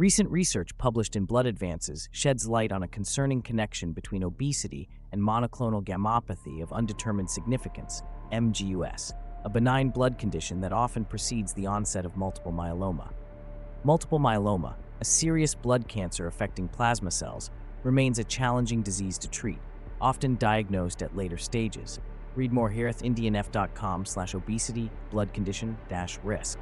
Recent research published in Blood Advances sheds light on a concerning connection between obesity and monoclonal gammopathy of undetermined significance, MGUS, a benign blood condition that often precedes the onset of multiple myeloma. Multiple myeloma, a serious blood cancer affecting plasma cells, remains a challenging disease to treat, often diagnosed at later stages. Read more here at indianf.com slash obesity blood condition dash risk.